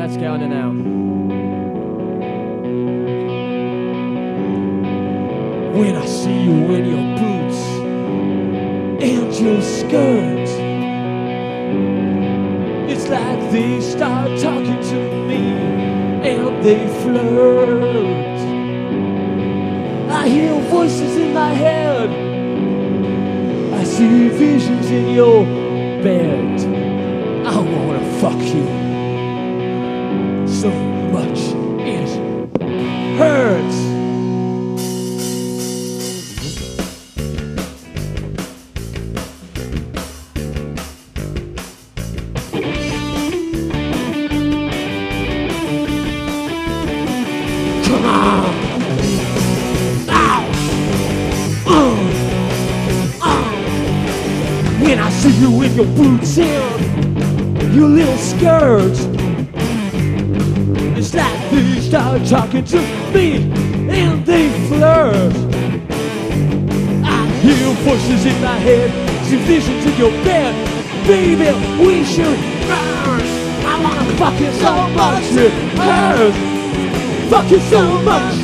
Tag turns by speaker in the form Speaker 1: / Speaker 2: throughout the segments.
Speaker 1: let's get on it now. When I see you in your boots and your skirt, it's like they start talking to me and they flirt. I hear voices in my head. I see visions in your bed. I wanna fuck you so much it hurts. Uh, uh. When I see you in your boots and your little skirts, it's like they start talking to me and they flirt. I hear voices in my head, see visions in your bed. Baby, we should burn. I wanna fuck you so much it hurts. Fuck you so much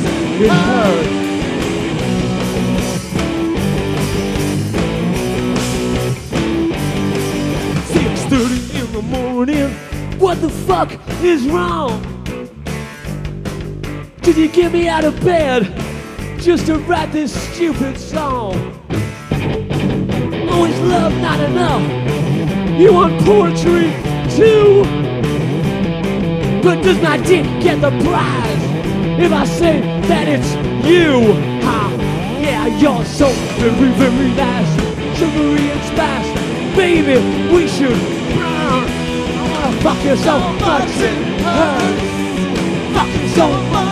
Speaker 1: it hurts. In the morning. What the fuck is wrong? Did you get me out of bed just to write this stupid song? Oh, Always love not enough. You want poetry too? But does my dick get the prize if I say that it's you? Huh? Yeah, you're so very, very nice, sugary and spice. Baby, we should burn. I wanna fuck you so much hurts. Fuck so much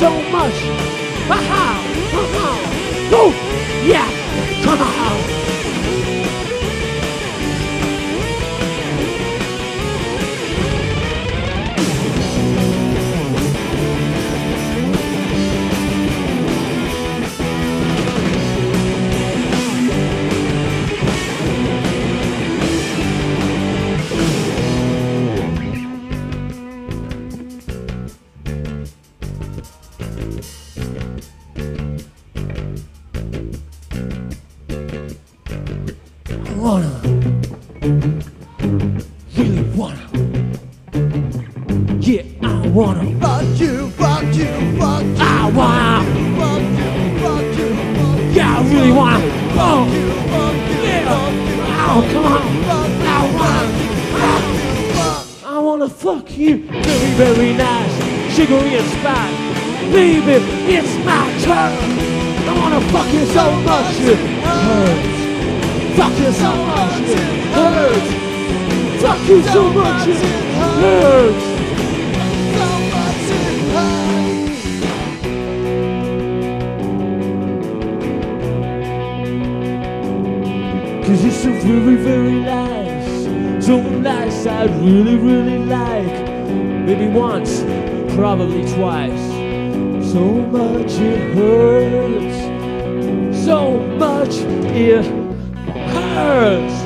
Speaker 1: so much. Ha-ha! Ha-ha! Oh, yeah! Wanna, yeah, I wanna,
Speaker 2: Fuck you, fuck you, fuck you,
Speaker 1: I wanna,
Speaker 2: fuck you, fuck you, fuck
Speaker 1: yeah, I really wanna, oh,
Speaker 2: you, fuck you,
Speaker 1: yeah, oh, come on, I wanna,
Speaker 2: fuck.
Speaker 1: I wanna fuck you, very, very nice, sugary and spice, baby, it's my turn, I wanna fuck you so much. It hurts, fuck you so much. It hurts, fuck you
Speaker 2: so much. It hurts.
Speaker 1: Cause you're so very, very nice. So nice, I'd really, really like. Maybe once, probably twice. So much it hurts. So much it hurts.